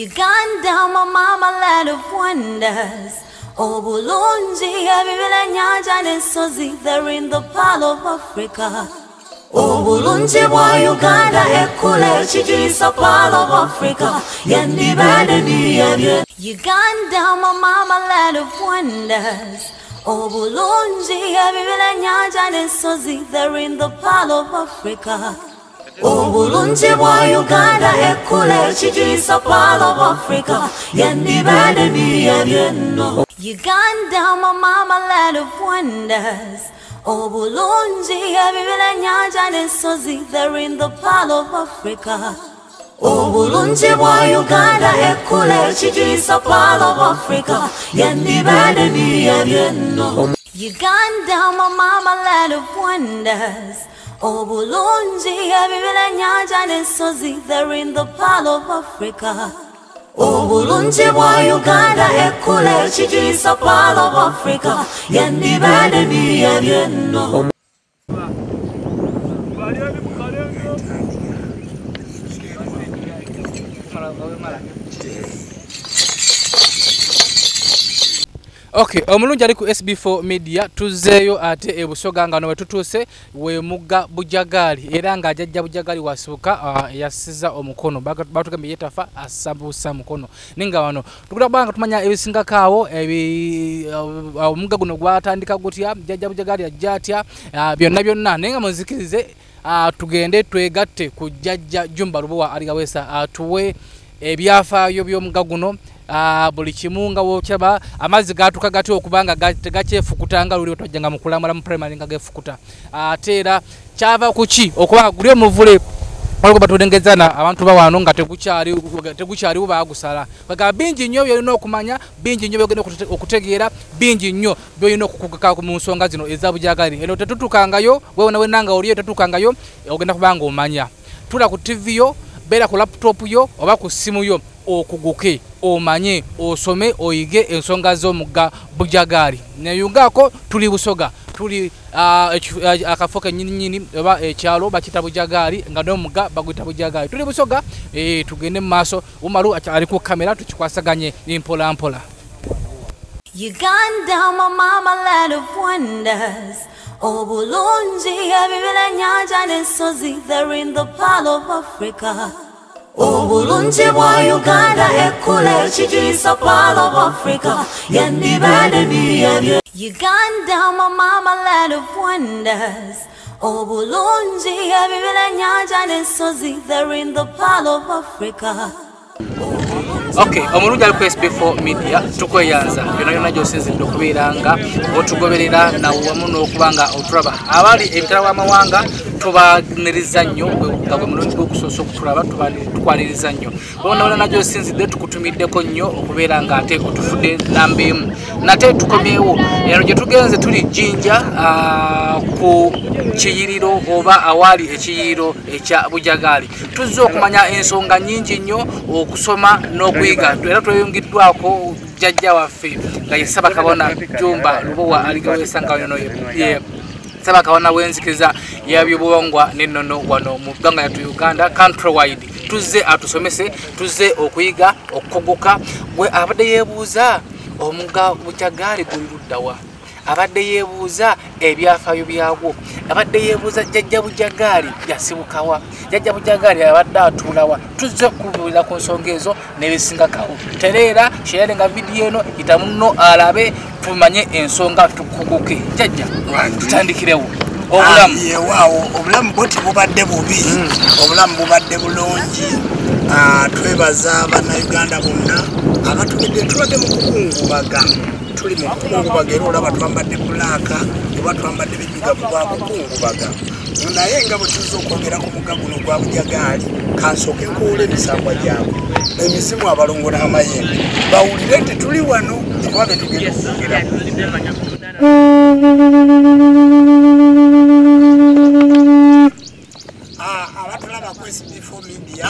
Uganda, my mama land of wonders. Obulungi ebibira ennyanja n'ensozi they're in the pearl of Africa. Obulungi bwa Uganda ekkula ekigiyisa pearl of Africa yandibadde. Uganda, my mama land of wonders. Obulungi ebibira ennyanja n'ensozi they're in the pearl of Africa. Obulungi bwa uganda ekkula ekigiyisa pearl of africa. Yandibadde biyabye nno. Uganda my mama land of wonders. Obulungi ebibira ennyanja n'ensozi they're in the pearl of africa. Obulungi bwa uganda ekkula ekigiyisa pearl of africa. Yandibadde biyabye nno. Uganda my mama land of wonders obulungi ebibira ennyanja n'ensozi they're in the pearl of africa. Obulungi bwa uganda ekkula ekigiyisa pearl of africa. Yandibadde biyabye nno ok omulungi ali ku sb4 media tuzzeeyo ate ebusoga nga no wetutuuse we mugga bujagaali. Era nga ajajja bujagaali wasibuka yasiza omukono. Batugambye yetafa asabusa mukono. Naye nga wano tukula kuba nga tumanya ebisingakaawo ebi uh, omugga guno gwatandika gutya jajja bujagaali ajja atya byonna byonna. Naye nga muzikirize uh, tugende twegatte ku jjajja jumba lubuwa aligawesa atuwe ebyafaayo by'omugga guno buli kimu nga wokyaba amazzi gatuka gatya okuba nga ga- tegakyefukuta nga luli wetwajjanga mu kulamula mu primary nga gefukuta. Ate era kyava ku ki? Okuba nga guli omuvule olwo batulengezana abantu bawano nga tegukyali tegukyaliwo bagusala kwegamba bingi nnyo byolina okumanya bingi nnyo byogenda okute- okutegeera bingi nnyo byolina okukugaka mu nsonga zino eza bujagali eno tetutukangayo wewona wenanga oliyo tetukangayo ogenda kuba nga omanya. Tula ku tv yo beera ku laputopu yo oba ku ssimu yo okuguke omanye osome oyige ensonga z'omugga bujagaali neyungaako tuli busoga tuli akafo kenyininyini oba ekyalo bakita bujagaali nga n'omugga baguyita bujagaali tuli busoga eh, tugende mu maaso umalu ali ku kamera tukikwasaganye mpola mpola Uganda, my mama land of wonders. Obulungi ebibira ennyanja n'ensozi they're in the pearl of Africa. Obulungi bwa uganda ekkula ekigiyisa pearl of africa yandibadde biyabye uganda my mama land of wonders. Obulungi ebibira ennyanja n'ensozi they're in the pearl of africa. Ok omulungi ali ku sb4 media tukweyanza byonna byonna gyosinzidde okubeera nga otugoberera nawamu n'okuba nga otulaba abali emitala w'amawanga tubaniriza nnyo nga gwe mulungi gwokusoosa okutulaba tukwaniriza nnyo. Bona wona nagyosinzidde tukutumiddeko nnyo okubeera nga ate otufudde namba emu. Nate tukomyewo eno gye tugenze tuli jjinja ku kiyiriro oba awaali ekiyiriro ekya bujagaali. Tuzze okumanya ensonga nnyingi nnyo okusoma n'okuyiga. Era tweyungiddwako jjajja waffe nga ye sabakabona jumba lubowa aligawesa nga yono ye sabakabona w'enzikiriza yabyobuwangwa n'ennono wano mu ggwanga yattu uganda countrywide. Tuzze atusomese tuzze okuyiga okukogoka gwe abadde yeebuuza omugga bujagaali guli luddawa abadde yeebuuza ebyafaayo byagwo abadde yeebuuza jjajja bujagaali yasibukawa. Jjajja bujagaali abadde atuulawa tuzze okubuulira ku nsonga ezo n'ebisingakawo tereera sheyale nga vidiyo eno yita munno alabe tumanye ensonga tukuguke. Jjajja tutandikirewo. Obulamu. Yewaawo obulamu bwo tebubadde bubi. Obulamu bubadde bulungi. Ah, twebaza bannayuganda bonna abatubidde tubadde mu kukungubaga tuli mu kukungubaga era olaba twambadde bulaaka oba twambadde biddugavu bwa kukungubaga naye nga bwe tuza okwogera ku mugga guno gwa bujagaali kansooke nkuwula emisambwa gyabwe. Emisimu abalongo n'amayembe bawulire tetuli wano kuba betugenda okwogeramu Ah, abatulaba ku sb4 media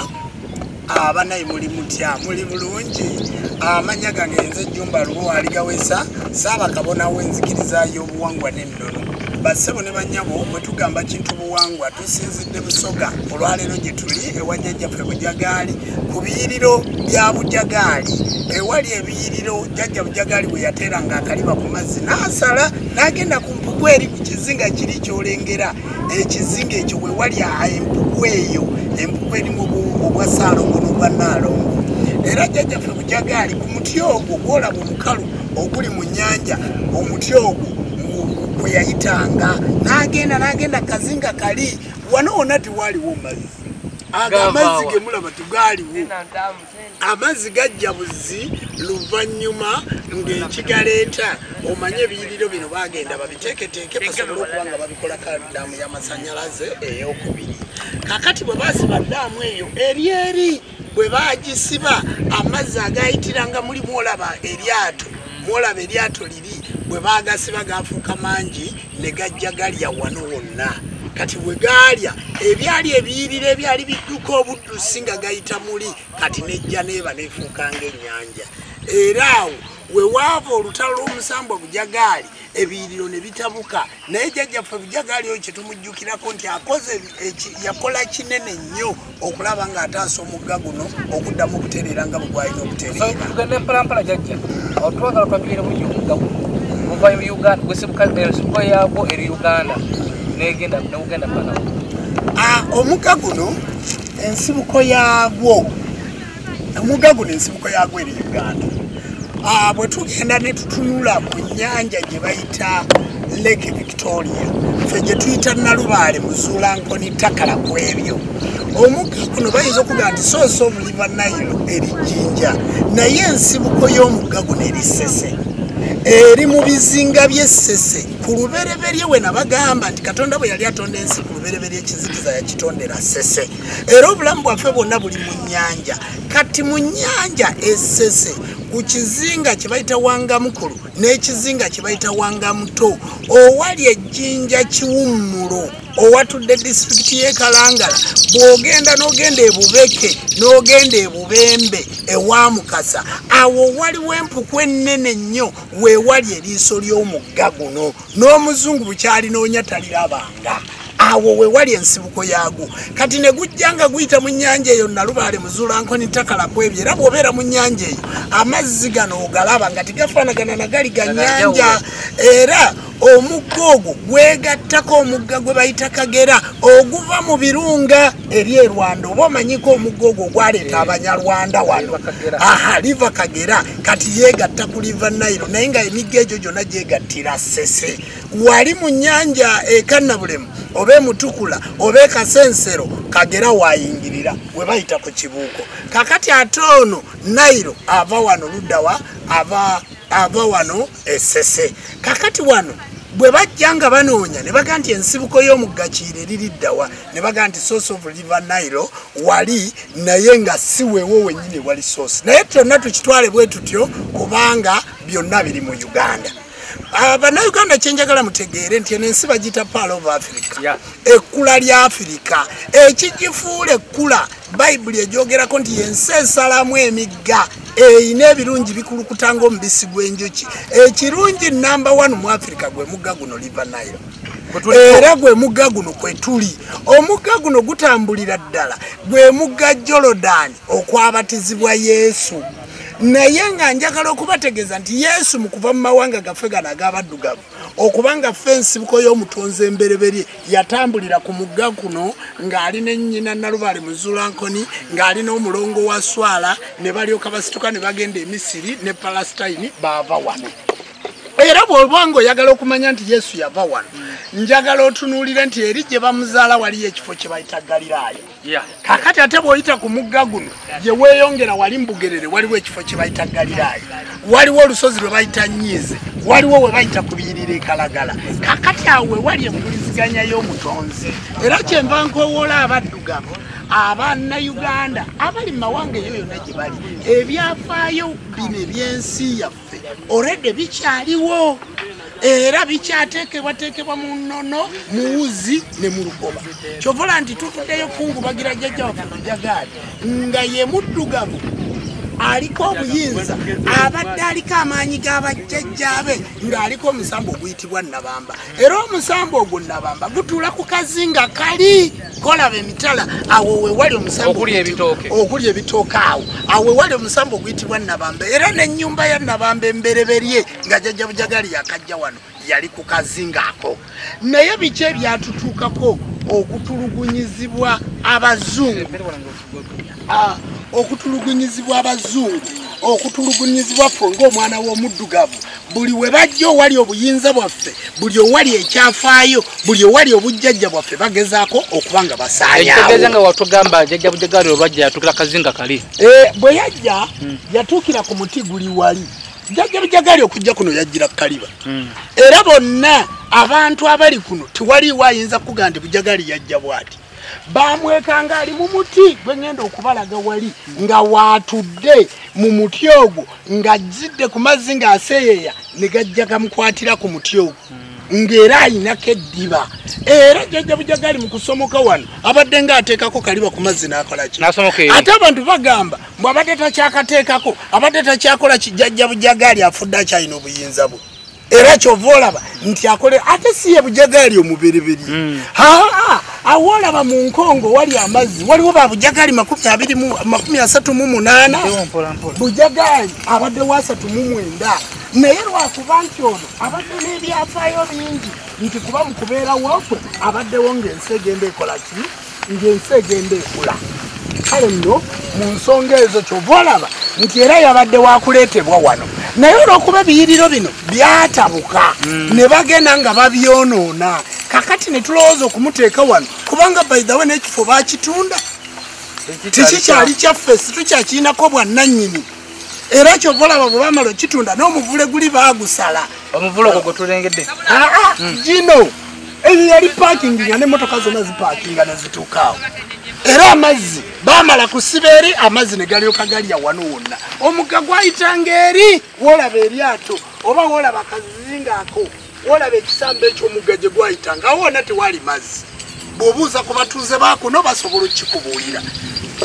banayi muli mutya? Muli bulungi? Amanya gange nze jumba lubo waligawesa saaba kabona w'enzikiriza y'obuwangwa n'ennono. Bassebo ne banyabo bwe tugamba kintu buwangwa tusinzidde busoga. Olwaleero gye tuli ewa jjajjaffe bujagaali ku biyiriro bya bujagaali. Ewali ebiyiriro jjajja bujagaali bwe yateeranga akaliba ku mazzi n'asala n'agenda ku mpuku eri ku kizinga kiri kyolengera. Ekizinga ekyo we wali empuku eyo. Empuku erimu obwa saalongo n'obwa naalongo era jjajjaffe bujagaali ku muti ogwo gwolaba omukalu oguli mu nnyanja omuti ogwo mu- kwe yayitanga n'agenda n'agenda kazinga kali. Wano wonna tewaliwo mazzi ago amazzi ge mulaba tegaaliwo amazzi gajja buzi luvannyuma ng'ekigaleeta omanye ebiyiriro bino bagenda babiteeketeeke basobole okuba nga babikola kaddamu y'amasanyalaze ey'okubiri. Kakati bwe basiba ddaamu eyo eri eri bwe bagisiba amazzi agayitiranga muli mwolaba eryato mwolaba eryato liri bwe bagasiba gafuuka mangi ne gajja galya wano wonna kati bwe gaalya. Ebyali ebiyiriro ebyali bidduka obuddusi nga gayita muli kati nejja neeba nefuuka ng'ennyanja. Era awo we waava olutalo lw'omusambwa bujagaali ebiyiriro ne bitabuka. Naye jjajjaffe bujagaali oyo kye tumujjukirako nti akoze yakola kinene nnyo okulaba ng'ataasa omugga guno okuddamu okutereera nga bwe gwalina okutereera. Tugenda empalampala jajja otwagala twagire mu uganda muva mu uganda gwesibuka ensibuko yagwo eri uganda negenda negenda paka Ah, omugga guno ensibuko yaagwo omugga guno ensibuko yaagwo eri uganda. Ah, bwe tugenda ne tutunula ku nnyanja gye bayita lake victoria. Ffe gye tuyita nalubaale muzuulankoni takala ku ebyo. Omugga guno bayinza okugaa nti source of river nile eri jjinja naye ensibuko y'omugga guno eri sese. Eri mu bizinga by'essese ku lubereberye we nabagamba nti katonda bwe yali atonda ensi ku lubereberye ekizikiza yakitondera sese. Era obulamu bwaffe bwonna buli mu nnyanja. Kati mu nnyanja essese ku kizinga kye bayita wangamukulu n'ekizinga kye bayita wangamuto owali ejjinja kiwummulo owatudde disitulikiti y'e kalangala bw'ogenda n'ogenda ebubeke n'ogenda ebubembe ewa mukasa awo waliwo empuku ennene nnyo weewali eriiso ly'omugga guno n'omuzungu bukyalinoonya talirabanga awo wewali ensibuko yaagwo kati ne gujja nga guyita mu nnyanja eyo nalubaale muzuulankoni takala kwebyo era bw'obeera mu nnyanja eyo amazzi gano ogalaba nga tegafaanagana na gali ga nnyanja. era omugga ogwo gwegattako omugga gwe bayita kagera oguva mu birunga eri e rwanda oba omanyiko omugga ogwo gwaleeta abanyarwanda wano? Aha liva kagera. Kati yeegatta ku liva nairo naye nga emigga egyo gyonna gyegattira sese wali mu nnyanja ekannabulemu oba emutukula oba ekasensero kagera wayingirira we bayita ku kibuuko. Kakati ate ono nairo ava wano luddawa ava ava wano esese kakati wano bwe bajja nga banoonya ne baga nti ensibuko y'omugga kiire riri ddawa ne baga nti source of river nile wali naye nga si weewo wennyini wali source. Naye kyonna tukitwale bwe tutyo kubanga byonna biri mu uganda. Bannayuganda kyenjagala mutegeere nti eno ensi bagiyita pal of africa. Ekkula lya afirika ekigifuula ekkula bayibuli egyogerako nti yensi esalamu emigga eyina ebirungi bikulukuta ng'omubisi gw'enjuki. Ekirungi namba 1 mu afirika gwe mugga guno liva nile. Era gwe mugga guno kwe tuli. Omugga guno gutambulira ddala gwe mugga jolodaani okwabatizibwa yesu naye nga njagala okubategeeza nti yesu mu kuva mu mawanga gaffe gano ag'abaddugavu okubanga ffe ensibuko y'omutonzi embereberye yatambulira ku mugga guno ng'ali ne nnyina nalubaale muzuulankoni ng'ali n'omulongo wa swala ne balyoka basituka ne bagenda emisiri ne palasitayini baava wano era bw'obanga oyagala okumanya nti yesu yava wano njagala otunuulire nti eri gye bamuzaala waliyo ekifo kye bayita galiraaya kakati ate bw'oyita ku mugga guno gye weeyongera wali mbugerere waliwo ekifo kye bayita galiraaya waliwo olusozi lwe bayita nyiize waliwo we bayita ku biyirira ekalagala kakati awo we wali empuliziganya y'omutonzi. Era kyenva nkowoola abaddugavu abannayuganda abali mu mawanga eyo yonna gye bali ebyafaayo bino eby'ensi yaffe olwedde bikyaliwo. Era bikyateekebwateekebwa mu nnono mu wuzi ne mu lugoba. Kyovola nti tutuddeyo kungubagira jjajja waffe mujagaali nga ye muddugavu aliko obuyinza abadde aliko amaanyi g'abajjajjaabe ng'aliko omusambo oguyitibwa nabamba era omusambo ogwo nabamba gutuula ku kazinga kali kolaba emitala awo wewali omusambo Okuli oguyitibwa- ebitooke. awo. Awo wewali omusambo oguyitibwa nabamba era n'ennyumba ya nabamba embereberye nga jjajja bujagali yakajja wano yali ku kazinga ako naye biki ebyatutuukako? Okutulugunyizibwa abazungu. Ah, okutulugunyizibwa abazungu okutulugunyizibwa ffe ng'omwana w'omuddugavu. Buli we bajja owali obuyinza bwaffe buli owali ekyafaayo buli owali obujjajja bwaffe bagezaako okuba nga ekitegeeza basaanyaawo nga watugamba jjajja bujagali olwajja yatukira kazinga kali Eh, bwe yajja yatuukira ku muti guli wali. Jjajja bujagali okujja kuno yajjira kaliba. Era bonna abantu abali kuno tewaliiwo ayinza kuga nti bujagali yajja bw'ati bamwekanga ali mu muti gwe ngenda okubalaga wali nga waatudde mu muti ogwo ng'ajjidde ku mazzi ng'aseeyeeya ne gajja gamukwatira ku muti ogwo. Ng'era ayinako eddiba. Era jjajja bujagali mu kusomoka wano abadde ng'ateekako kaliba ku mazzi n'akola ki? Ate abantu bagamba mbw abadde takyakateekako abadde takyakola kijjajja bujagaali afudde akyalina obuyinza bwe era kyova olaba nti akole ate si ye bujagaali omuberiberi aa awo olaba mu nkongo wali amazzi. Waliwo ba bujagaali makumi abiri mu- makumi asatu mu munaana. Bujagaali abadde wa asatu mu mwenda. Naye lwakuba nti ono abadde n'ebyafaayo bingi. Nti kuba mu kubeerawo kwe abaddewo ng'ensi egenda ekola ki? Ng'ensi egenda ekula kale nno mu nsonga ezo kyova olaba nti era yabadde wakuleetebwa wano. Naye olw'okuba ebiyiriro bino byatabuka ne bagenda nga babyonoona kakati ne tulowooza okumuteeka wano kubanga baithawe n'ekifo bakitunda. Tekikyali kyaffe situkyakirinako bwannannyini. Era kyova olaba bwe bamala okitunda n'omuvule guli baagusala. Omuvula ogwo gwe tulengedde. Aa gino eyo yali pakingi nga nemotoka zonna zipakinga nezituukaawo era amazzi bamala kusiba eri amazzi ne galyoka galya wano wonna. Omugga gwayitanga eri woolaba eryato oba woolaba akazinga ako woolaba ekisamba ekyomugga gye gwayitanga awo wonna tewali mazzi. Bw'obuuza ku batuuze bakuno basobola okikubuulira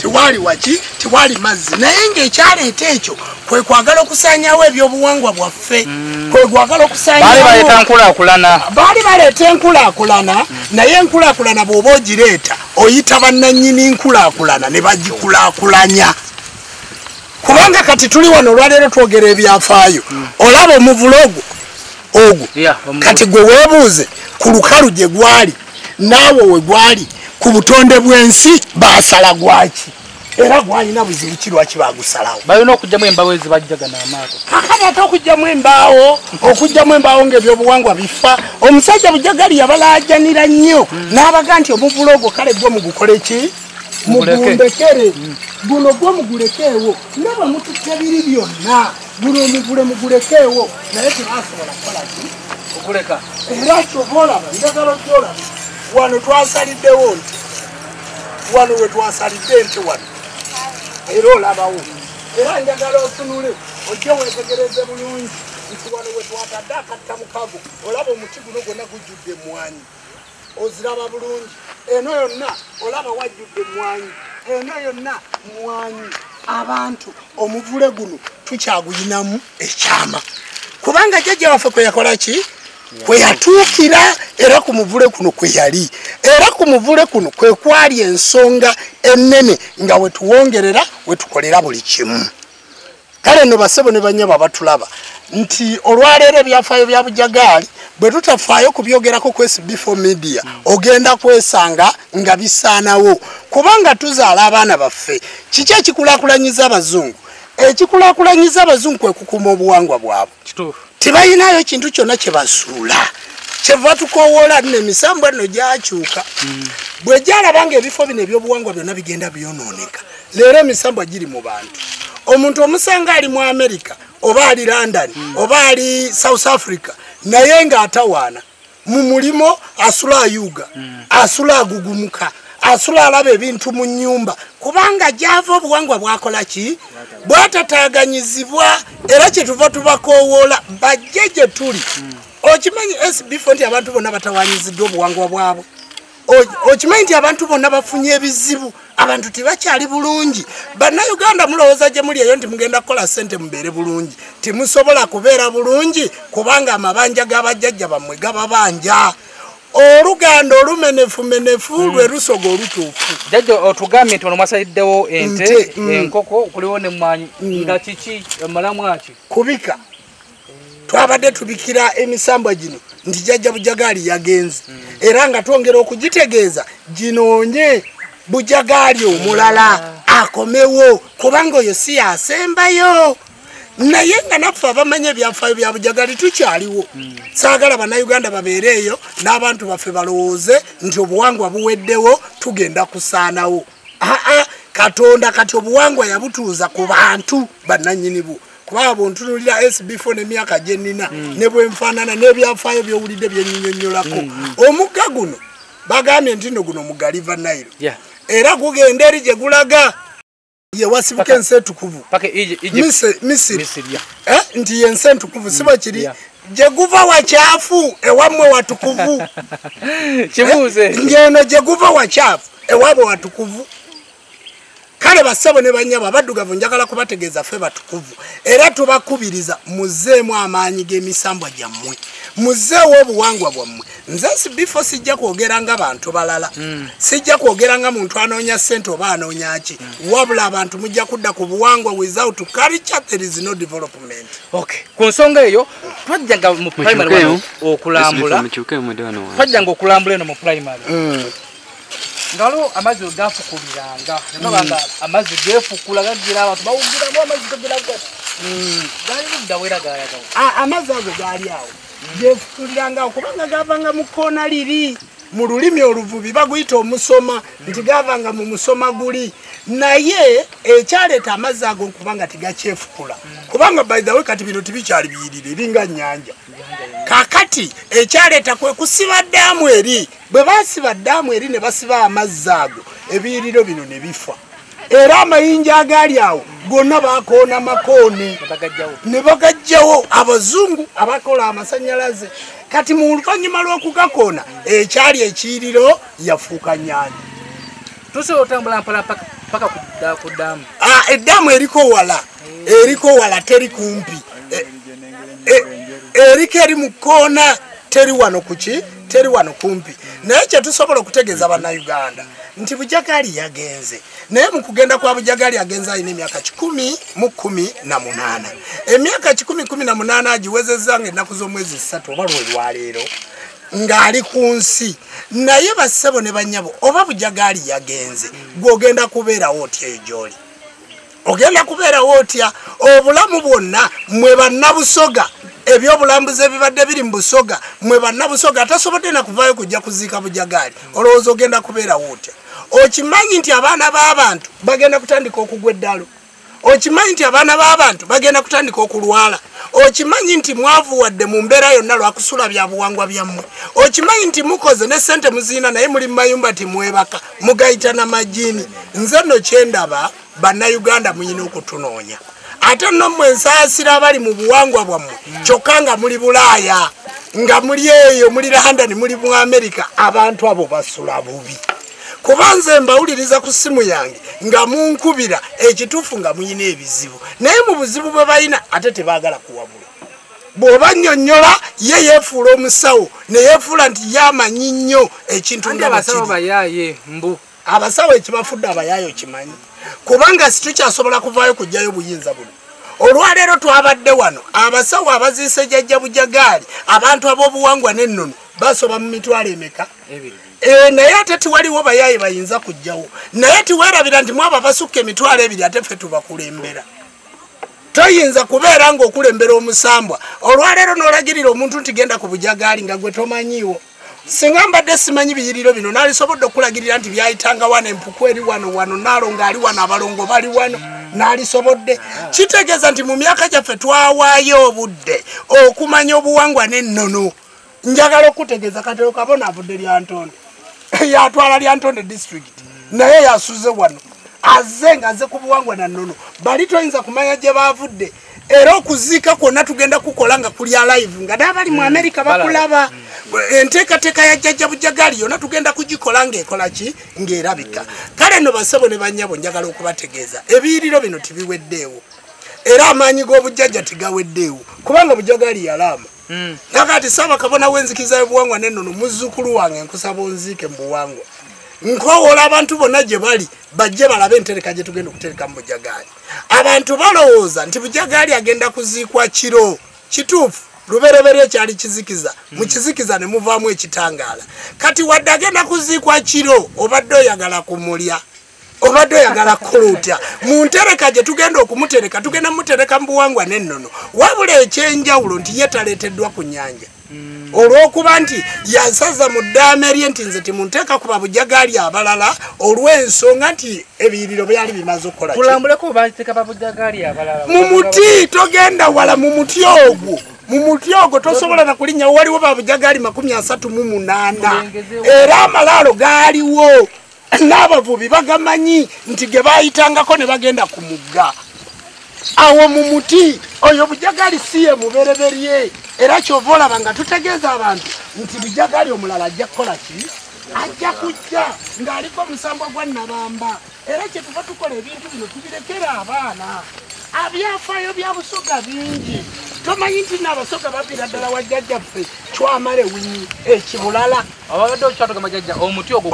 tewali waki? Tewali mazzi. Naye ng'ekyaleeta ekyo kwe kwagala okusaanyawo ebyobuwangwa bwaffe kwe kwagala baali okusaanyawo baleeta nkulaakulana baali baleeta enkulaakulana naye enkulaakulana bw'oba ogireeta oyita bannannyini nkulaakulana ne bagikulaakulanya. Kubanga kati tuli wano olwaleero twogera ebyafaayo. Olaba omuvula ogwo ogwo. Kati gwe weebuuze ku lukalu gye gwali naawe we gwali ku butonde bw'ensi baasala gwaki era gwalina buzibu ki lwaki bagusalawo balina okugjamu embawo ezibajjagana amaato. Kakati ate okugjamu embaawo okugjamu embaawo ngaebyobuwangwa bifa omusajja bujagali yabalaajanira nnyo n'abaga nti omuvula ogwo kale gwe mugukole ki? Muguleke. mugundekere. Guno gwe mugulekeewo ndaba mututte biri byonna. Guno omuvule mugulekeewo naye tebasobola kukola ki? Okuleka. Era kyova olaba njagala okyolaba wano twasaliddewo nti wano we twasalidde nti wano era olabawo. Era njagala otunule ojje weetegereze bulungi. Nti wano we twatadde akattamukago olaba omuti guno gwonna gujjudde emwanyi oziraba bulungi. Eno yonna olaba wajjudde emwanyi eno yonna mwanyi abantu omuvule guno tukyaguyinamu ekyama. Kubanga jjajja waffe kwe yakola ki kwe yatuukira era ku muvule kuno kwe yali. Era ku muvule kuno kwe kwali ensonga ennene nga wetuwongerera wetukolera buli kimu. Kale nno basebo ne banyaba batulaba nti olwaleero ebyafaayo bya bujagaali bwe tutafaayo kubyogerako ku sb4 media ogenda kwesanga nga bisaanawo. Kubanga tuzaala abaana baffe kiki ekikulaakulanyiza abazungu? Ekikulaakulanyiza abazungu kwe kukuuma obuwangwa bwabwe tebalinayo kintu kyonna kye basuula. Kyeva tukowoola nno emisambwa nno gyakyuka. Bwe gyalaba nga ebifo bino ebyobuwangwa byonna bigenda byonooneka leero emisambwa giri mu bantu. Omuntu omusanga ali mu america oba ali london oba ali south africa naye ng'atawaana mu mulimo asula ayuga asula agugumuka asula alaba ebintu mu nyumba kubanga gyava obuwangwa bwakola ki? Bwatataaganyizibwa era kyetuva tubakoowoola bajje gye tuli. Okimanyi sbfo nti abantu bonna batawanyiziddwa obuwangwa bwabwe. Okimanyi nti abantu bonna bafunye ebizibu abantu tebakyali bulungi. Bannayuganda mulowooza gye muli eyo nti mugenda kukola sente mubeere bulungi. Timusobola kubeera bulungi kubanga amabanja g'abajjajja bammwe gababanja oluganda olumenefumenefu lwe lusoga olutuufu. Jajja otugambye nti ono mwasaliddewo ente Nte, mm. enkoko kuliwo nemwanyi nga kiki malamu aki? Kubika. Twabadde tubikira emisambwa gino nti jajja bujagaali yagenze. Era nga twongera okugitegeeza ginoonye bujagaali omulala akomewo kubanga oyo si yasembayo naye nga naffe abamanya ebyafaayo bya bujagali tukyaliwo. Saagala bannayuganda babeere eyo n'abantu baffe balowooze nti obuwangwa buweddewo tugenda kusaanawo. Aa katonda kati obuwangwa yabutuuza ku bantu bannanyini bwo kubanga bwontunulira sb4 nemyaka gyenina ne bwenfaanana n'ebyafaayo byowulidde byenyinyonyolako omugga guno bagambye nti no guno mugaliva nairo era gugenda eri gye gulaga yewasibuka ensi entukuvu mm. nti yensi entukuvu si wa chafu e wakyafu ewammwe watukuvu kibuuze eh? ngeno gyeguva wakyafu ewabwe watukuvu kale bassebo ne banyabo abaddugavu njagala kubategeeza ffe batukuvu era tubakubiriza muzeemu amaanyi g'emisambwa gyammwe muzeewo obuwangwa bwammwe. Nze sibifo sijja kwogera nga bantu balala. Sijja kwogera nga muntu anoonya ssente oba anoonya ki. Wabula abantu mujja kudda ku buwangwa without culture there is no development. Ku nsonga eyo twajjanga mu primary okulambula. Twajjanga okulambula eno mu primary nga waliwo amazzi we gafukuliranga nabanga amazzi gefukula gagira abantu bawugiramu amazzi gagira gati gali ludda wera gayagawo A- amazzi ago gaali awo. Gefukulirangawo kubanga gavanga mu koona liri mu lulimi oluvubi baguyita omusoma nti gavanga mu musoma guli. Naye ekyaleeta amazzi ago kubanga tigakyefukula kubanga by the way kati bino tibikyali biyirire eringa nyanja kakati ekyaleeta kwe kusiba ddaamu eri. Bwe basiba ddaamu eri ne basiba amazzi ago ebiyiriro bino ne bifa. Era amayinja agaali awo gonna bakoona makoone ne bagajjawo abazungu abakola amasanyalaze. Kati mu luvannyuma lw'okugakoona ekyali ekiyiriro yafuuka nyanja tusobola otambula mpala paka- ku dda- ku ddaamu. Ah, eddaamu eriko wala. Eriko wala teri kumpi E- e- eriko eri mu kkoona teri wano kuki teri wano kumpi. Naye kyetusobola okutegeeza bannayuganda nti bujagaali yagenze. Naye mu kugenda kwa bujagaali agenze alina emyaka kikumi mu kumi na munaana. Emyaka kikumi kumi na munaana agiwezezza nga ennaku z'omwezi ssatu oba lwe lwaleero ng'ali ku nsi. Naye bassebo ne bannyabo oba bujagaali yagenze gw'ogenda kubeerawo otya eyo gy'oli? Ogenda kubeerawo otya? Obulamu bwonna mwe bannabusoga ebyobulambuzi ebibadde biri mu busoga mwe bannabusoga atasobodde nakuvaayo kujja kuziika bujagaali. Olowooza ogenda kubeerawo otya okimanyi nti abaana b'abantu bagenda kutandika okugwa eddalo okimanyi nti abaana b'abantu bagenda kutandika okulwala? Okimanyi nti mwavu wadde mu mbeera yonna lwakusula bya buwangwa byammwe? Okimanyi nti mukoze ne sente muziina naye muli mu mayumba timwebaka mugayita n'amajiini nze nno kyendaba bannayuganda muyina okutunoonya ate nno mmwe ensaasira abali mu buwangwa bwammwe kyokka nga muli bulaaya nga muli eyo muli london muli mu amerika abantu abo basula bubi. Kuba nze mbawuliriza ku ssimu yange nga munkubira ekituufu nga muyina ebizibu naye mu buzibu bwe balina ate tebaagala kuwabula. Bw'oba nnyonnyola ye yeefuula omusawo ne yeefuula nti yamanyi nnyo ekintu nga mbu. Abasawo ekibafudde abayaayo kimanyi kubanga situkyasobola kuvaayo kujjayo buyinza buno. Olwaleero twabadde wano abasawo abaziise jjajja bujagaali abantu ab'obuwangwa n'ennono basoba mu mitwalo emeka? Eh, naye ate tiwaliwo bayaaye bayinza kujjawo. Naye tiweerabira nti mwabo abasukka emitwalo ebiri ate ffe tubakulembera toyinza kubeera ng'okulembera omusambwa. Olwaleero n'olagirira omuntu nti genda ku bujagaali nga gwe tomanyiiwo singa mbadde simanyi biyiriro bino naalisobodde okulagirira nti byayitanga wano empuku eri wano wano naalo ngaali wano abalongo bali wano naalisobodde kitegeeza nti mu myaka gyaffe twawaayo obudde okumanya obuwangwa n'ennono. Njagala okutegeeza katero kabona avudde lyantonde yatwala lyantonde district naye yasuze wano. Aze nga aze ku buwangwa na nnono. Bali toyinza kumanya gye bavudde era okuziika kwonna tugenda kukola nga kuli alive nga naabali mu amerika bakulaba. Bwe- enteekateeka ya jjajja bujagali yonna tugenda kugikola ng'ekola ki? Ng'erabika. Kale nno basebo ne bannyabo njagala okubategeeza. Ebiyiriro bino tibiweddeewo. Era amaanyi g'obujjajja tigaweddeewo. Kubanga bujagali yalaama. Mm. nakati saaba kabona w'enzikiza y'obuwangwa nennono muzzukulu wange nkusaba onziike mu buwangwa nkowoola abantu bonna gye bali bajje balabe entereka gye tugenda okutereka mu bujagaali. Abantu balowooza nti bujagaali agenda kuziikwa kiro kituufu. Lubereberye kyali kizikiza. Mu kizikiza ne muvaamu ekitangaala. Kati wadde agenda kuziikwa kiro obadde oyagala kumulya obadde oyagala kukola otya mu ntereka gye tugenda okumutereka tugenda mutereka mu buwangwa n'ennono. Wabula ekyenjawulo nti ye taleeteddwa ku nnyanja olw'okuba nti yasaza mu ddaama erye nti nze timunteeka kuba bujagaali abalala olw'ensonga nti ebiyiriro byali bimaze okukola ki? tulambuleko bateeka babujagali abalala. Mu muti togenda wala mu muti ogwo. Mu muti ogwo tosobola na kulinnya waliwo babujagaali makumi asatu mu munaana era amalaalo gaaliwo. N'abavubi bagamanyi nti ge baayitangako ne bagenda ku mugga awo mu muti oyo bujagaali si ye mubereberye. Era kyova olaba nga tutegeeza abantu nti bujagaali omulala ajja kukola ki? Ajja kujja ng'aliko omusambo gwa nabamba era kyetuva tukola ebintu bino tubirekera abaana. Abyafaayo bya busoga bingi. Tomanyi nti n'abasoga baviira ddala wa jjajjaffe? Twamala ewinyi ekibulala ababadde okyatugamba jjajja omuti ogwo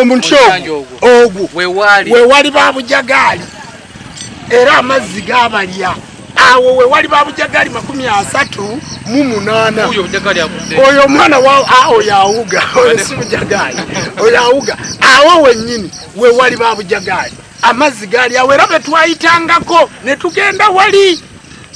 omuti ogwo ogwo. wewali babujagaali era amazzi gabalya awo wewali babujagaali makumi asatu mu munaana. Oyo omwana oyo awuga. Oyo si bujagaali oyo awuga. Awo wennyini wewali babujagaali amazzi gaali awo era betwayitangako ne tugenda wali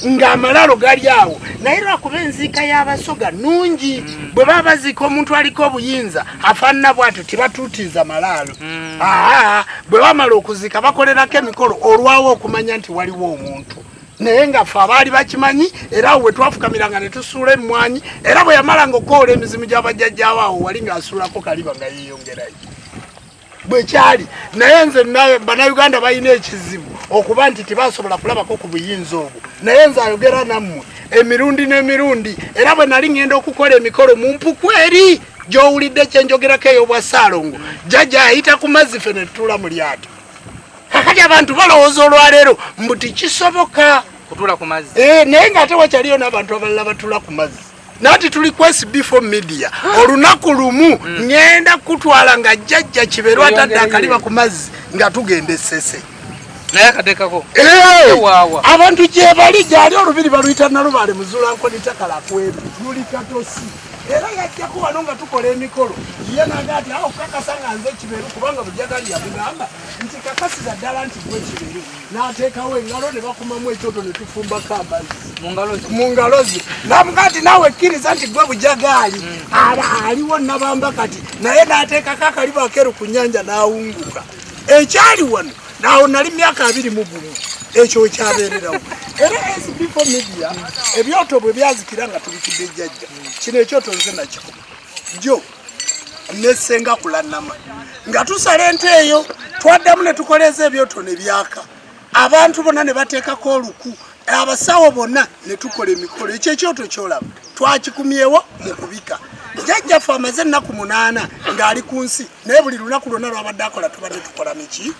ng'amalaalo gali awo. Naye lwakuba enziika y'abasoga nungi bwe baba baziika omuntu aliko obuyinza afaanana bwatyo tibatuutiiza malaalo aa bwe bamala okuziika bakolerako emikolo olwawo okumanya nti waliwo omuntu. Naye nga ffe abaali bakimanyi era awo we twafukamiranga ne tusuula emmwanyi era bwe yamalanga okwola emizimu gy'abajjajjaawo awo wali ng'asuulako kaliba nga yeeyongerayo bwekyali naye nze na- bannayuganda balina ekizibu okuba nti tibasobola kulabako ku buyinza obwo. Naye nze ayogera nammwe emirundi n'emirundi era bwe nali ŋŋenda okukola emikolo mu mpuku eri gy'owulidde kyenjogerako ey'obwa saalongo jjajja ayita ku mazzi ffe ne tutuula mu lyato. Kakati abantu balowooza olwaleero mbu tikisoboka Eh, naye ng'ate wakyaliyo n'abantu abalala batula ku mazzi nati tuli ku sb4 media. Olunaku lumu ŋŋenda kutwala nga jjajja kibeerwa atadde Oyongereyo. akaliba ku mazzi nga tugenda esese abantu gye bali gyali olubiri baluyita nalubaale muzulankonitakalakweru luli katosi era yajjaku wano nga tukola emikolo. Ye naga ati awo kakasa nga nze kibeeru kubanga bujagali yamugamba nti kakasiza ddala nti gwe kibeeru n'ateekawo engalo ne bakumamu ekyoto ne tufumbako amazzi mu ngalo ze. Namuga nti naawe kkiriza nti gwe bujagaali. Aba aliwo nabamba kati naye n'ateekako akaliba akeru ku nnyanja n'awunguka. Ekyali wano naawo nali myaka abiri mu gumu. Ekyo ekyabeererawo era sb4 media ebyoto bwe byazikira nga tubikidde jjajja kino ekyoto nze nakikuba. Jo nesenga kulanama nga tusala ente eyo twaddamu ne tukoleeza ebyoto ne byaka abantu bonna ne bateekako oluku abasawo bonna ne tukola emikolo ekyo ekyoto kyolaba. Twakikumyewo mu kubika jjajjaffe amaze ennaku munaana ng'ali ku nsi naye buli lunaku lwonna lwabadde akola tubadde tukola miki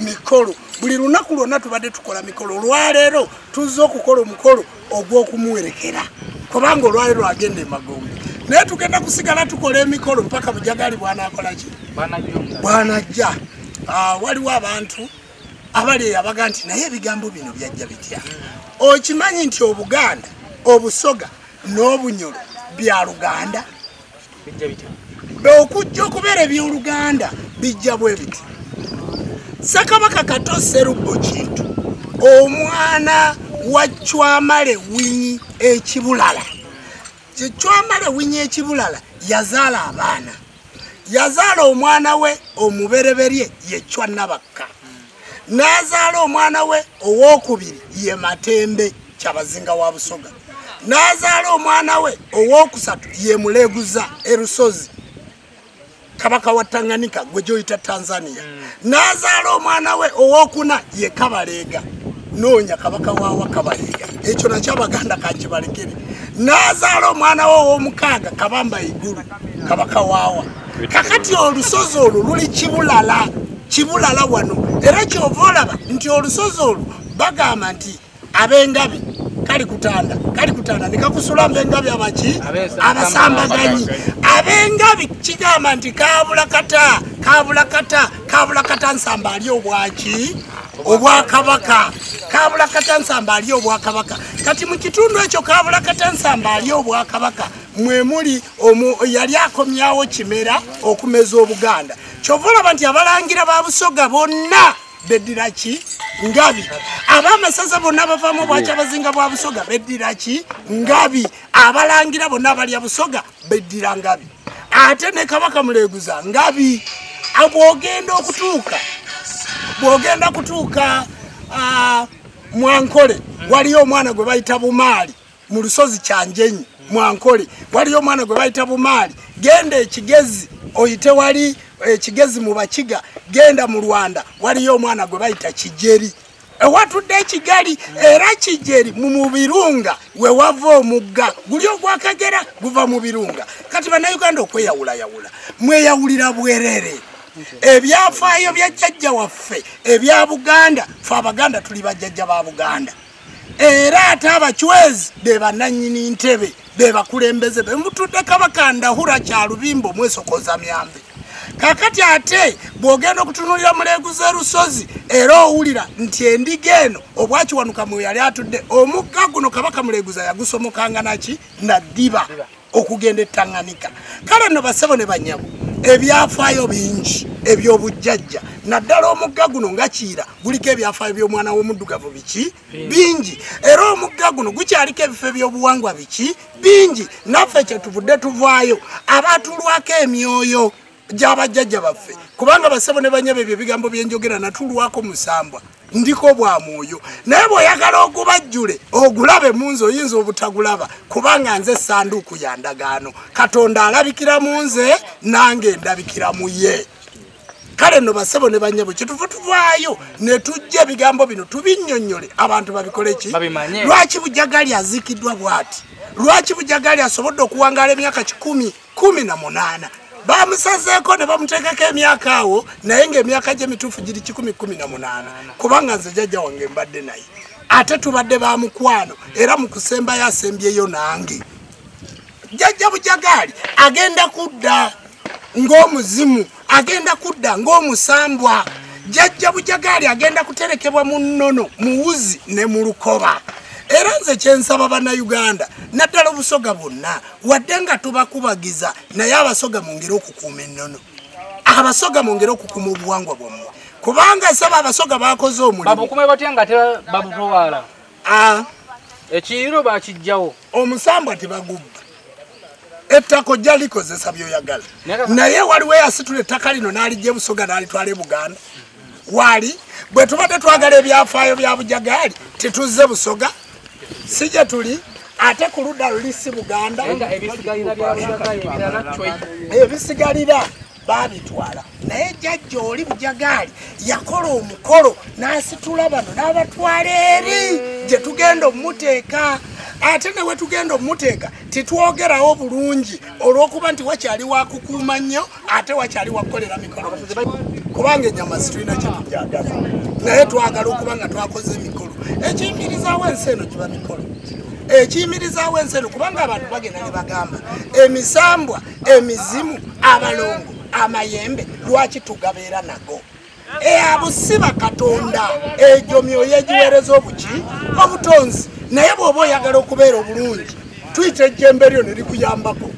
mikolo. Buli lunaku lwonna tubadde tukola mikolo. Olwaleero tuzze okukola omukolo ogw'okumuwerekera. Kubanga olwaleero agenda emagombe naye tugenda kusigala tukola emikolo mpaka bujagali bwanakola ki? Bwanajja Ah, waliwo abantu abali eyo abaga nti naye ebigambo bino byajja bitya? Okimanyi nti obuganda obusoga n'obunyolo bya luganda okujja okubeera ebyoluganda bijja bwe biti. Sakabaka kato serubbo kintu omwana wa cwamale winyi ekibulala. Cwamale winyi ekibulala yazaala abaana. Yazaala omwana we omubereberye ye cwa nabakka n'azaala omwana we owokubiri ye matembe kyabazinga wa busoga n'azaala omwana we owokusatu ye muleguza erusozi kabaka wa tanganyika gwe gyoyita tanzania. N'azaala omwana we owokuna ye kabaleega noonya kabaka wawa kabaleega. Ekyo nakyo abaganda kankibalekere n'azaala omwana we ow'omukaaga kabamba igulu kabaka waawa kakati olusozi olwo luli kibulala kibulala wano. Era kyova olaba nti olusozi olwo bagamba nti ab'engabi kali kutanda kali kutanda. Nikakusula mb'engabi abaki abasambaganyi ab'engabi kigamba nti kabula kata kabula kata kabula kata nsamba ali obwaki obwakabaka. Kabula kata nsamba ali obwakabaka. Kati mu kitundu ekyo kabula kata nsamba ali obwakabaka mwe muli yali akomyawo kimera okumeza obuganda. Kyova olaba nti abalangira ba busoga bonna beddira ki? Ngabi. Abamasaza bonna abavaamu obwaki abazinga bwa busoga beddira ki? Ngabi. Abalangira bonna abalya busoga beddira ngabi. Ate ne kabaka muleeguza ngabi bw'ogenda okutuuka bw'ogenda kutuuka ah, mwankole waliyo omwana gwe bayita bumaali mu lusozi kyanjenyi mwankole waliyo omwana gwe bayita bumaali genda ekigezi oyite wali ekigezi mu bakiga genda mu rwanda. Waliyo omwana gwe bayita kijeri ewatudde ekigali era kijeri mu mubirunga we wava omugga. Guli ogwakagera guva mu birunga. Kati bannayuganda okweyawulayawula. Mweyawulira bwerere. Ebyafaayo bya jjajja waffe ebya buganda fe abaganda tuli bajjajja ba buganda. Era ate abacwezi be bannanyini ntebe be bakulembeze be mutudde kabaka ndahura kyalubimbo mwesokoza myambe kakati ate bw'ogenda okutunulira muleeguza erusozi era owulira nti endiga eno obwakiwanuka mwe yali atudde omugga guno kabaka muleeguza yagusomokanga naki? Naddiba okugenda ettaŋŋanika kale nno basebo ne banyabo ebyafaayo bingi ebyobujjajja naddala omugga guno nga kiira guliko ebyafaayo by'omwana w'omuddugavu biki? Bingi. Era omugga guno gukyaliko ebifo ebyobuwangwa biki? Bingi. Naffe kyetuvudde tuvaayo abatulwako emyoyo gy'abajjajja baffe. Kubanga basebo ne banyabo ebyo ebigambo byenjogera natulwako musambwa ndiko bwa mwoyo. Naye bw'oyagala ogubajjule ogulabe mu nze oyinza obutagulaba kubanga nze essanduuku ya ndagaano. Katonda alabikira mu nze nange ndabikira mu ye. Kale nno basebo ne banyabo kyetuva tuvaayo ne tujja ebigambo bino tubinnyonnyole abantu babikole ki? Lwaki bujagali aziikiddwa bw'ati? Lwaki bujagali asobodde okuwangaala emyaka kikumi kumi na munaana bamusazeeko ne bamuteekako emyaka awo naye ng'emyaka gye mituufu giri kikumi kumi na munaana. Kubanga nze jjajja wange mbadde naye. Ate tubadde ba mukwano era mu kusembayo asembyeyo nange. Jjajja bujagaali agenda kudda ng'omuzimu agenda kudda ng'omusambwa. Jjajja bujagaali agenda kuterekebwa mu nnono mu wuzi ne mu lukoba era nze kyensaba bannayuganda. Naddala obusoga bwonna. Wadde nga tubakubagiza naye abasoga mwongere okukuuma ennono. Abasoga mwongere okukuuma obuwangwa bwammwe. Kubanga saba abasoga bakoze omulimu. Babukume batya nga te babutowaala Ah, ekiyiro bakijjawo omusambwa tebagubba. Ettako jja likozesa byoyagala. Naye- naye waliwo eyasitula ettaka lino n'alijja ebusoga n'alitwala e buganda. Waali bwe tubadde twagala ebyafaayo bya bujagaali tetuzze busoga si gye tuli ate ku ludda luli si buganda. Ebisigalira babitwala naye jjajja oli bujagaali yakola omukolo n'asitula bano n'abatwala eri gye tugenda omuteeka. Ate ne we tugenda omuteeka titwogerawo bulungi olw'okuba nti wakyali wakukuuma nnyo ate wakyali wakukolera mikolo. Kubanga ennyama situlina kyetujagaza naye twagala okuba nga twakoze emikolo ekiyimirizaawo ensi eno giba mikolo ekiyimirizaawo ensi eno kubanga abantu bagenda ne bagamba emisambwa emizimu abalongo amayembe lwaki tugabeera nago? Eabusiba katonda egyo myoyo egiweereza obuki? Obutonzi naye bw'oba oyagala okubeera obulungi tuyita ejjembe lyo ne likuyambako.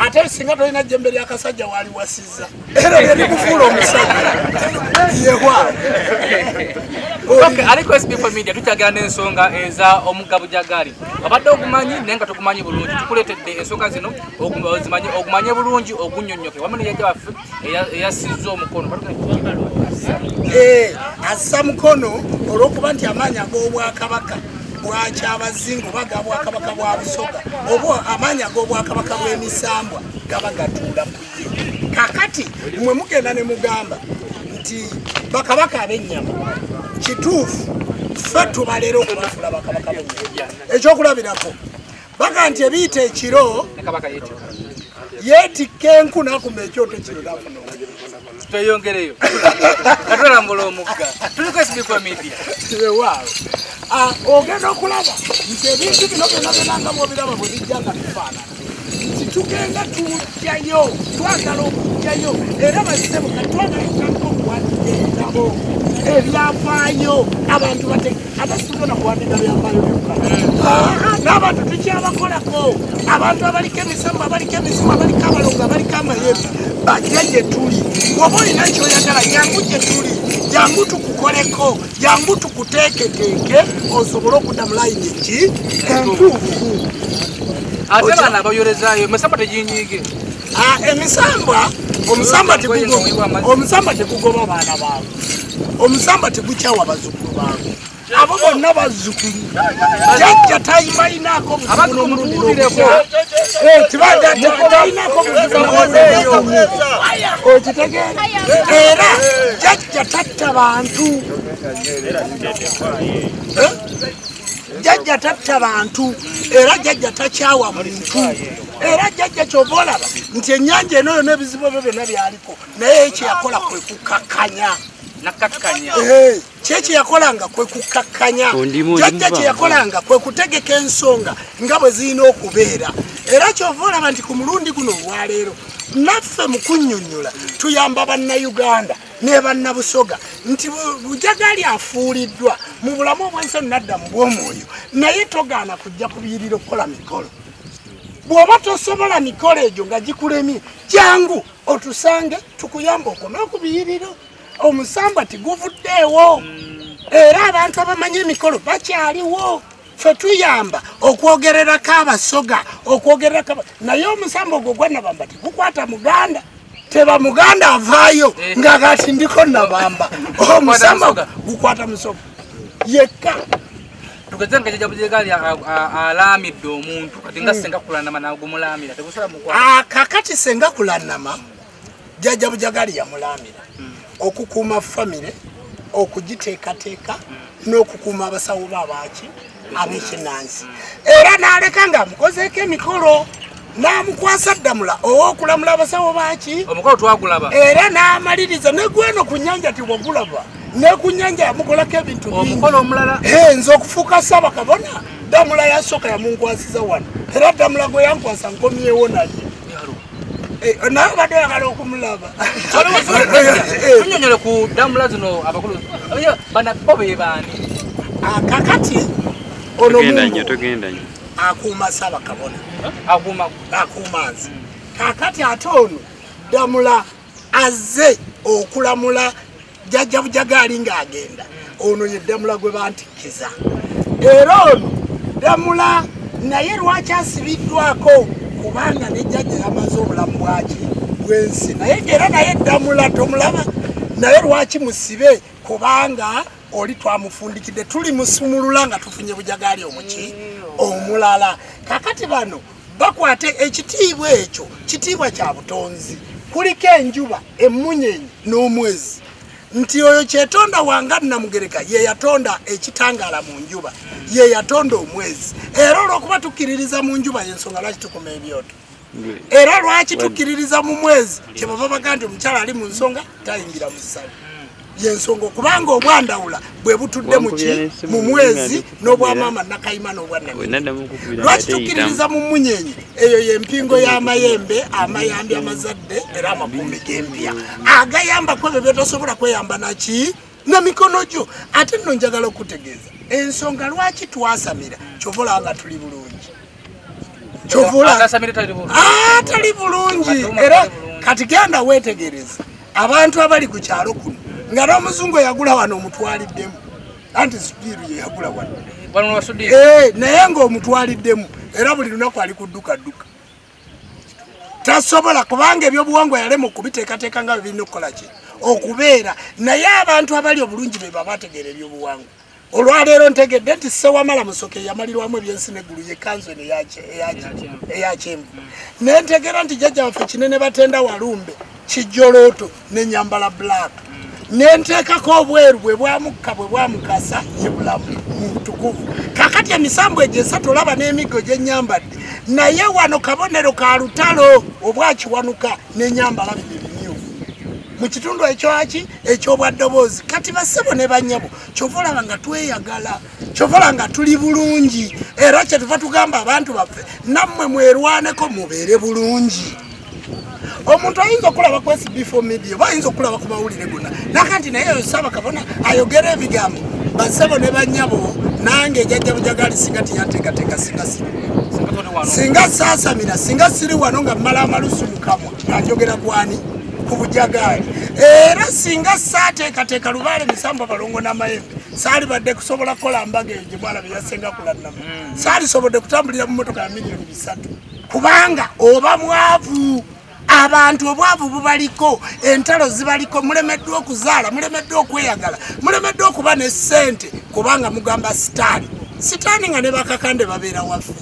Ate singa tolina ejjembe lyakasajja wali wasiza. Era lyelikufuula omusajja. Yewa Okay, aliko SB4 media tukyagala n'ensonga eza omugga bujagaali. Abadde ogumanyi naye nga togumanyi bulungi tukuleetedde ensonga zino ogumanye bulungi ogunnyonnyoke wamu neyajja waffe eya- eyasizza omukono. Eh, assa mukono olw'okuba nti amaanyi ag'obwakabaka bwakyabazinga oba ga bwakabaka bwa busoga? Oba amaanyi ag'obwakabaka bw'emisambwa gaba gatuula ku ye. Kakati mwe mugenda ne mugamba nti bakabaka ab'ennyama kituufu ffe tubalera okubafuula bakabaka bennyanja ekyokulabirako baga nti ebiyita ekiro yeetikka enku nakuma ekyoto kino nafuna tweyongereyo. Katulambula omugga. Tuliko sb4 media. Waawe Ah, ogenda okulaba nti ebintu bino byonna byonna nga bwobiraba bwe bijja nga tufaanana nti tugenda tujjayo twagala okujjayo era basebo nga twagala okutandika okuwandiika ebitabo ebyafaayo abantu bate abasinga nakuwandiika byafaayo byokka Ah, n'abantu tukyabakolako abantu abaliko emisambu abaliko emizimu abaliko abalongo abaliko amayembe. Bajja gye tuli. Oba olina kyoyagala jangu gye tuli jangu tukukoleko jangu tukuteeketeeke osobole okudda mu layini eki? Entuufu. Ate baana abayolezayo emisamba teginyiige Ah, emisambwa omusamba tegugo- omusamba tegugoba baana baabwe omusamba tegukyawa bazzukulu baabwe abo bonna bazzukulu. Jajja tayimayinaako Abantu mumutuulireko. tayinako okitegeera era jajja tatta bantu. Eh? jajja tatta bantu. Era jajja takyawa muntu. Era jajja kyova olaba nti ennyanja eno yona ebizibu ebyo byonna byaliko. Naye ekyeyakola kwe kukakkanya nakkakkanya. Eh, ki ekyeyakolanga kwe kukakkanya Ondimu, jajja ondimu kyeyakolanga kwe kutegeka ensonga nga bwe zirina okubeera? Era kyova olaba nti ku mulundi guno olwaleero naffe mu kunnyonnyola tuyamba bannayuganda ne bannabusoga nti bu- bujagali afuuliddwa mu bulamu obwensi nadda mu bwomwoyo naye togaana kujja kubiyirira okukola mikolo. Bw'oba tosobola mikolo egyo nga gikulemye jangu otusange tukuyamba okwo n'okubiyiriro omusamba tiguvuddeewo era abantu abamanyi emikolo bakyaliwo. Ffe tuyamba okwogererako abasoga okwogererako naye omusamba ogwo gwa nabamba tigukwata muganda teba muganda avaayo nga kati ndiko nabamba. Omusamba musoga? gukwata musoga. Yekka. Tugeze nga jajja bujegali alaamidde omuntu kati nga senga kulanama nagumulamira Ah, kakati senga kulanama jajja bujagali yamulamira okukuuma famire okugiteekateeka n'okukuuma abasawo be abaki ab'ekinansi era n'aleka ng'amukozeeko emikolo n'amukwasa ddamula ow'okulamula abasawo baki. Omukolo twagulaba. Era n'amaliriza ne gweno ku nnyanja tiwagulaba ne ku nnyanja yamukolako ebintu omukolo omulala nze okufuuka ssaabakabona ddamula yasooka yamunkwasiza wano era ddamula gwe yankwasa nkomyewo naye naye badde oyagala okumulaba tunyonyole ku damula zino abakulu Oye, bana bo be baani ah, kakati. Ono akuuma ssaabakabona akuuma akuuma nze kakati ate ono ddamula azze okulamula jajja bujagaali ng'agenda. Ono ye ddamula gwe bantikkiza. Era ono ddamula naye lwaki asibiddwako kubanga ne jjajja yamaze obulamu bwaki bwensi. Naye era naye ddamula tomulaba naye lwaki musibe? Kubanga oli twamufundikidde tuli musumulula nga tufunye bujagaali omuki omulala. Kakati bano bakwate ekitiibwa ekyo kitiibwa kya butonzi. Kuliko enjuba emunyenyi n'omwezi nti oyo kyetonda wanga namugereka ye yatonda ekitangaala mu njuba ye yatonda omwezi. Era olwokuba tukkiririza mu njuba yensonga lwaki tukuma ebyoto? Era lwaki tukkiririza mu mwezi? Kyebava baga nti omukyala ali mu nsonga tayingira mu ssabo yensonga okubanga obwandawula bwe butudde mu ki? Wankubira n'essimu mu mwezi n'obwamaama nakayima n'obwanami wenaddamu kukubira lwaki ate tukkiririza mu munyenyi eyo yempingo y'amayembe amayambi amazadde era amakumi g'empya. Agayambako ebyo byotosobola kweyamba naki nemikono gyo. Ate nno njagala okutegeeza ensonga lwaki twasamira? Kyovola nga tuli bulungi. Tali bulungi. Ah, era kati genda weetegereza abantu abali ku kyalo kuno nga n'omuzungu eyagula wano omutwaliddemu. Anti sudiiru ye yagula wano Eh, naye ng'omutwaliddemu era buli lunaku ali ku ddukadduka tasobola kubanga ebyobuwangwa yalema okubiteekateeka nga bwe birina okukola ki? Okubeera. Naye abantu abali obulungi be baba bategeera ebyobuwangwa. Olwaleero ntegedde nti sewamala musoke yamalirwamu ebyensi neggulu yekanzu eno eya kye- eya ki- eya kyenvu. Naye ntegeera nti jjajja waffe kinene batenda walumbe kijolooto nenyambala black nenteekako obweru bwe bwamukka bwe bwamukasa ye bulamu mutukuvu. Kakati emisambo egyo esatu olaba n'emiggo gye nyambadde naye wano kabonero ka lutalo obwakiwanuka nenyambala bino ebimyufu. Mu kitundu ekyaki ekyobwaddoboozi kati bassebo ne banyabo kyova olaba nga tweyagala kyova olaba nga tuli bulungi era kyetuva tugamba abantu baffe nammwe mwerwaneko mubeere bulungi omuntu ayinza okulaba ku sb4 media oba ayinza okulaba ku mawulire gonna. Naka nti naye eyo saaba kabona ayogera ebigambo. Bassebo ne banyabo nange ejajja bujagali singa tiyateekateeka singa siri singa saasamira singa siri wano nga mmala amalusu mukamwa anjogera kwani ku bujagaali. Era singa saateekateeka lubaale misambo balongo n'amayembe saali badde kusobola kukola mbaga eyo gyemwala byeyasenga kulannamu saalisobodde kutambulira mu motoka ya miliyoni bisatu. Kubanga oba mwavu abantu obwavu bubaliko entalo zibaliko mulemeddwa okuzaala mulemeddwa okweyagala mulemeddwa okuba ne ssente kubanga mugamba sitaani. Sitaani nga ne bakakande babeera waffe.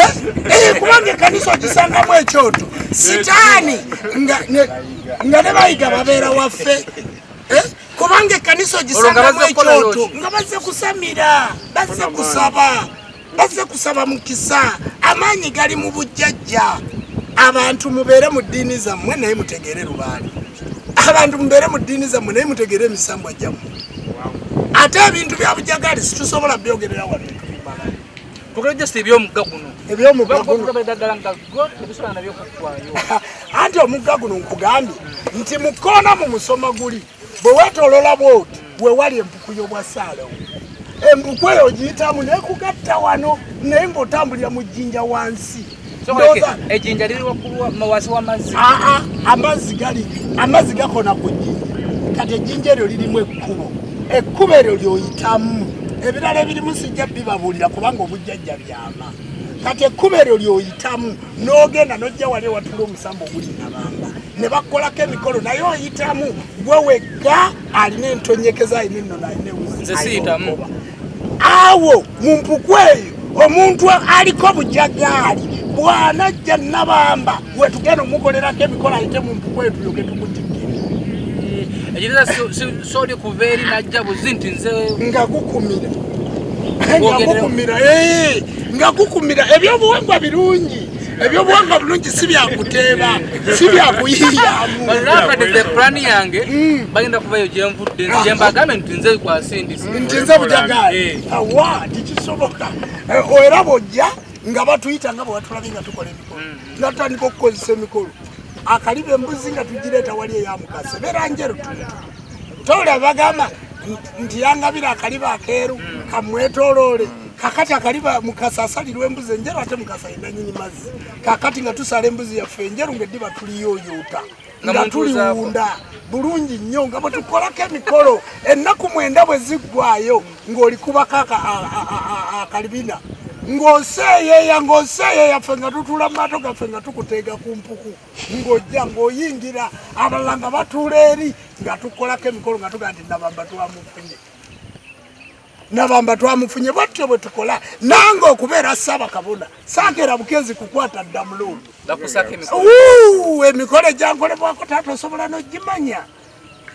Eh, eh, kubanga ekanisa ogisangamu ekyoto. Sitaani nga ne- bayiga babeera waffe. Eh, kubanga ekanisa ogisangamu ekyoto nga bazze kusamira bazze kusaba bazze kusaba mukisa amaanyi gali mu bujjajja abantu mubeere mu ddiini zammwe naye mutegeere lubaale. Abantu mubeere mu ddiini zammwe naye mutegeere emisambwa gyammwe. Ate ebintu bya bujagali situsobola byogerera wano ebyomugga guno. Anti omugga guno nkugambye nti mukoona mu musoma guli bwe weetolola bwoti wewali empuku y'obwasaalewo empuku eyo ogiyitamu nekugatta wano naye ng'otambulira mu jjinja wansi Ejjinja liri wansi w'amazzi aa amazzi gali amazzi gakona ku jjinja kati ejjinja eryo lirimu ekkubo. Ekkubo eryo lyoyitamu. Ebirala ebirimu sijja bibabuulira kubanga obujjajja byama. Kati ekkubo eryo lyoyitamu n'ogenda n'ojja wali ewatula omusambo oguli nabamba ne bakolako emikolo naye oyitamu. Gwe wegga alina entonyekeza alina ennono alina ewuzi awo mu mpuku eyo omuntu aliko bujagaali bw'anajja nabamba wetugenda omukolerako emikolo ayite mu mpuku eyo tulyoke tumutikkire ekiriza sooli kuva eri najja buzi nti nze nga gukumira. Nga gukumira ee, nga gukumira. Ebyobuwangwa birungi. Ebyobuwangwa bulungi si byakuteeba si byakuyiyamu balambadde pulani yange bagenda kubayo gyenvudde gyembagambe nti nze kwasindisi nti nze bujagaali. Awa tikisoboka Eh, era bojja nga batuyita nga bwebatulabye nga tukola emikolo nga tutandika okukozesa emikolo. Akaliba embuzi nga tugireeta wali eyamukase beera njeru towulira bagamba nti- yangabira akaliba akeeru kamwetoloole kakati akaliba mukasa asalirwa embuzi enjeru ate mukasa yina nyini mazzi. Kakati nga tusala embuzi yaffe enjeru ngaeddiba tuliyoyota Nga tuliwunda bulungi nnyo nga bwe tukolako emikolo. Ennaku mwenda bwe ziggwayo ng'olikubako akalibina ng'oseeyeeya ng'oseeyeeya ffe nga tutula mu maato gaffe nga tukuteega ku mpuku. Ng'ojja ng'oyingira. Abalala nga batuula eri nga tukolako emikolo nga tugaa nti nabamba twamufunye. Nabamba twamufunye bwatyo bwe tukola. Nange okubeera saaba kabona saakeera bukezi kukwata dda mulungi. Bakusako emikolo. Egyankolebwako taata osobola n'ogimanya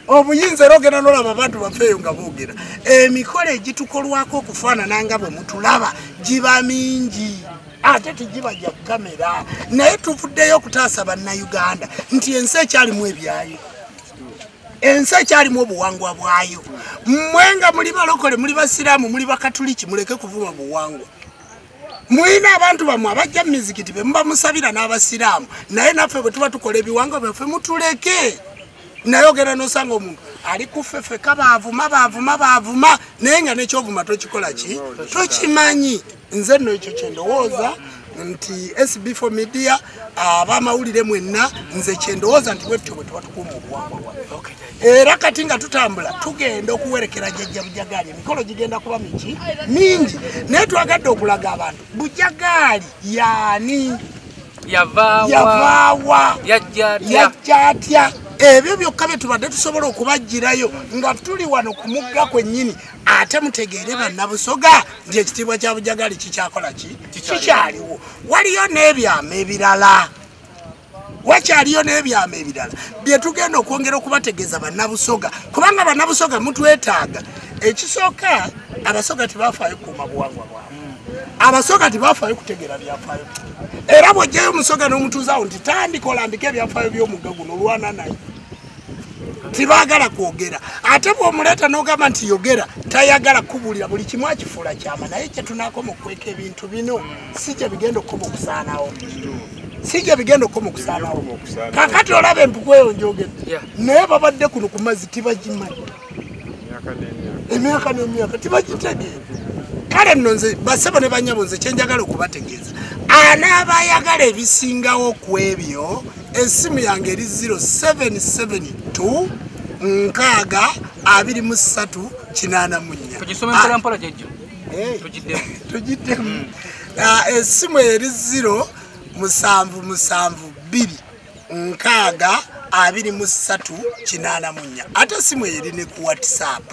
obuyinza era ogenda nolaba abantu bafeeyo nga boogera. Emikolo egitukolwako okufaanana nga bwe mutulaba giba mingi. Ate tigiba gya kamera naye tuvuddeyo okutaasa bannayuganda nti ensi ekyalimu ebyayo. Ensi ekyalimu obuwangwa bwayo. Mmwe nga muli balokole muli basiraamu muli bakatuliki muleke kuvuma buwangwa. Mulina abantu bammwe abajja mu mizikiti be muba musabira n'abasiraamu. Naye naffe bwe tuba tukola ebiwangwa byaffe mutuleke naye ogenda nosanga omuntu ali kufefeka baavuma baavuma baavuma naye nga nekyovuma tokikola ki? Tokimanyi. Nze nno ekyo kyendowooza nti sb4 media abamawulire mwenna nze kyendowooza nti bwetutyo bwe tuba tukuuma obuwangwa bwaffe. Era kati nga tutambula tugenda okuwerekera jjajja bujagaali emikolo gigenda kuba miki? Mingi. Naye twagadde okulaga abantu bujagaali yaani? Yavaawa. Yajja atya ebyo byokka bye tubadde tusobola okubajjirayo nga tuli wano ku mugga kwennyini ate mutegeere bannabusoga nti ekitiibwa kya bujagali kikyakola ki? Kikyaliwo. Waliyo n'ebyama ebirala. Wakyaliyo n'ebyama ebirala. Bye tugenda okwongera okubategeeza bannabusoga kubanga bannabusoga mutwetaaga. Ekisooka abasoga tebafaayo kukuuma buwangwa bwabwe abasoga tebafaayo kutegeera byafaayo. Era bwojjayo omusoga n'omutuuzaawo nti tandika olambika ebyafaayo by'omugga guno olwana naye tibagala kwogera. Ate bwomuleeta n'ogamba nti yogera tayagala kubuulira buli kimu akifuula kyama naye kyetunaakoma okweka ebintu bino si gye bigenda okukoma okusaanawo si gye bigenda okukoma okusaanawo kakati olaba empuku eyo njogedde naye babadde kuno ku mazzi tibagimanyi emyaka n'emyaka. Tibagitegeera kale nno nze basebo ne banyabo nze kyenjagala okubategeeza. Anaabayagala ebisingawo ku ebyo essimu yange eri 0772 nkaaga 23 84 tugisome mpola mpola jejjo Eh. tugiddemu. Tugiddemu. Ah, essimu eri 0 musanvu musanvu bbiri nkaaga abiri mu ssatu kinaana mu nnya. Ate eyo eri ne ku whatsapp.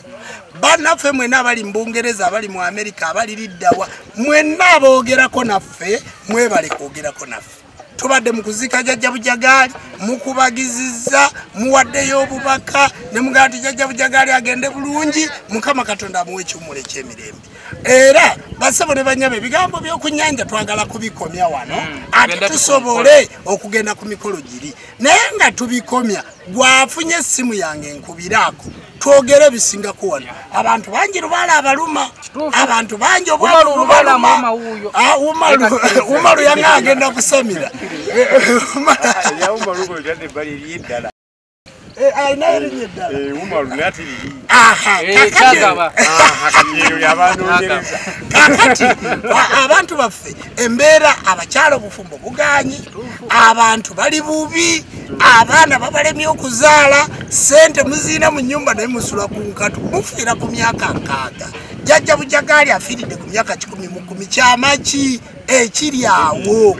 Bannaffe mwenna abali mu bungereza abali mu amerika abali liddawa mwenna aboogerako naffe mwebale kwogerako naffe tubadde mu kuziika jjajja bujagaali mukubagizizza muwaddeyo obubaka ne mugamba nti jjajja bujagaali agende bulungi mukama katonda amuwa ekiwumulo ekyemirembe era basabo ne banyama ebigambo byokunyanja twagala kubikomya wano ate tugenda tusobole okugenda ku mikolo giri. Naye nga tubikomya gwafunye essimu yange nkubiraako twogere ebisingako wano. Abantu bangi lubaala abaluma abantu bangi umaru yange agenda kusamira alina erinnya eddala Aha, kakati- kyagaba kakati. A- abantu baffe embeera abakyala obufumbo buganyi abantu bali bubi abaana babalemye okuzaala sente muziina mu nyumba naye musula ku nkatu mufiira ku myaka nkaaga. Jjajja bujagaali afiiridde ku myaka kikumi mu kumi kyamaki? Ekiri awo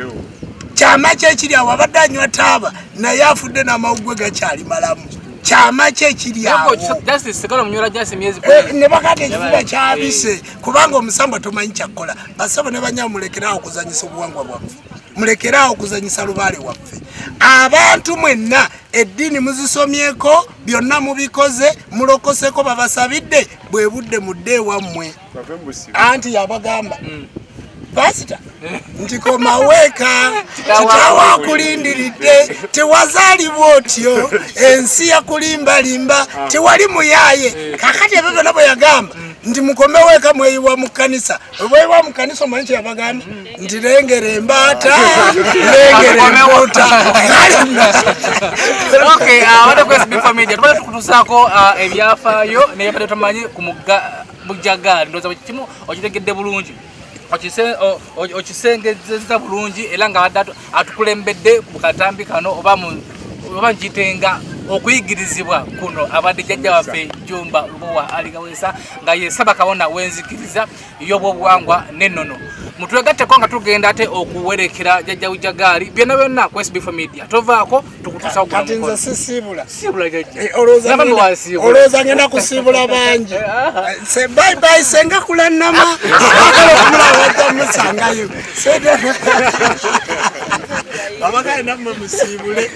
kyamaki ekiri awo abadde anywa taaba naye afudde n'amawugwe gakyali malamu. Kyamaki ekiri awo. justice sigala omunywera justice myezi Eh, ne bakati ekifuba kyabise kubanga omusambwa tomanyi kyakkola basabo ne banyama mulekeraawo okuzanyisa obuwangwa bwaffe. Mulekeraawo okuzanyisa lubaale waffe. Abantu mwenna eddiini muzisomyeko byonna mubikoze mulokoseko babasabidde bwe budde mudde ewammwe anti yabagamba pasita nti komaweeka kitaawo akulindiridde tewazaalibwa otyo ensi yakulimbalimba tewali muyaaye. Kakati ebyo byonna bwe yagamba nti mukomeweeka mweyiwa mu kkanisa. Obweyiwa mu kkanisa omanyi kye yabagamba? Nti lengera embaata lengera empuuta. Okay wadde ku sb media tubadde tukutusaako ah, ebyafaayo nebyabadde tumanyi ku mugga bujagaali ndowooza kimu okitegedde bulungi okisengezeza bulungi era nga abadde atu- atukulembedde mu katambi kano oba nkitenga okuyigirizibwa kuno. Abadde jjajja waffe jumba lubowa aligawesa nga ye sabakabona wenzikiriza y'obwobuwangwa n'ennono. Mutwegatteko nga tugenda ate okuwerekera jjajja bujagaali byonna byonna ku sb media. Tovaako tukutusa kati nze sisiibula. Eh, olowooza ngenda- kusiibula bangi. Bayibayi senga kulannama agala okumulaba wajja musangayo. Abagale nammwe musiibule